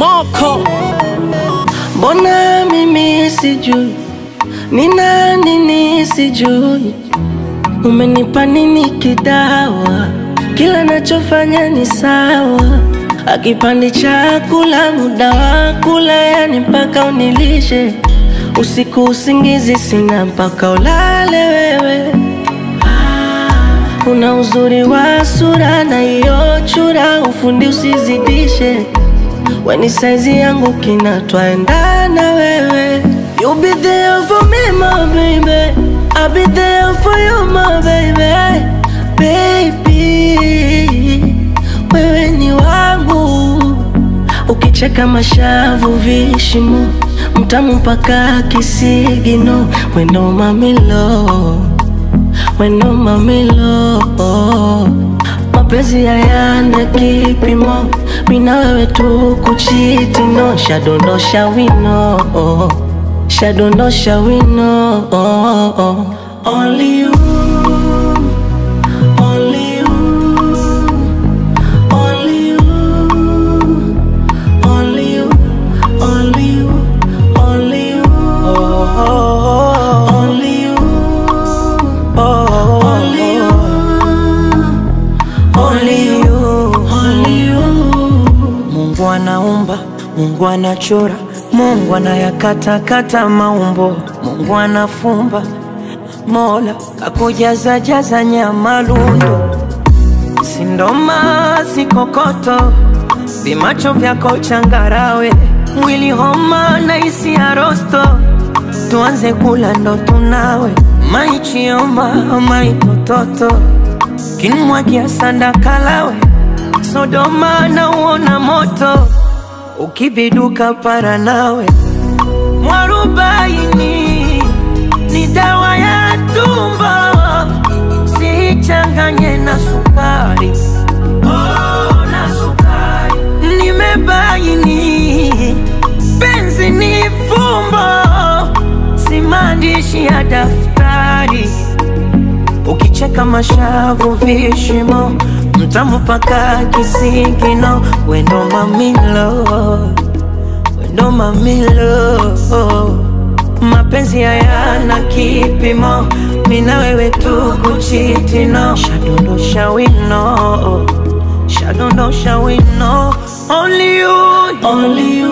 Moko. Mbona mimi sijui? Ni nani nisijui, umenipa nini kidawa? Kila nachofanya ni sawa, akipandi chakula muda wa kula, yani mpaka unilishe usiku, usingizi sina mpaka ulale wewe. Una uzuri wa sura na hiyo chura, ufundi usizidishe. Weni saizi yangu kina twaendana wewe. You be there for me my baby. I'll be there for you my baby. Baby Wewe ni wangu. Ukicheka mashavu vishimo Mtamu mpaka kisigino Wendo mamilo Wendo mamilo mapenzi hayana kipimo, mina wewe tu kuchitino shadondosha wino, shadondosha wino, only you, only Mungu anaumba, Mungu anachora, Mungu anayakatakata maumbo, Mungu anafumba, Mola kakujaza jaza nyama lundo, sindoma sikokoto, vimacho vyako changarawe, mwili homa na isi arosto, rosto, tuanze kula ndo tunawe, maichioma maitototo, kinmwagia sanda kalawe Sodoma na uona moto ukibiduka para nawe mwarubaini ni dawa ya tumbo sichanganye na na sukari? Nimebaini penzi ni fumbo si maandishi ya daftari. Ukicheka mashavu vishimo mtamu paka kisigino wendo mamilo. Wendo mamilo. Mapenzi hayana kipimo. Mina wewe tu kuchitino shadondosha wino. Shadondosha wino. Only you. Only you,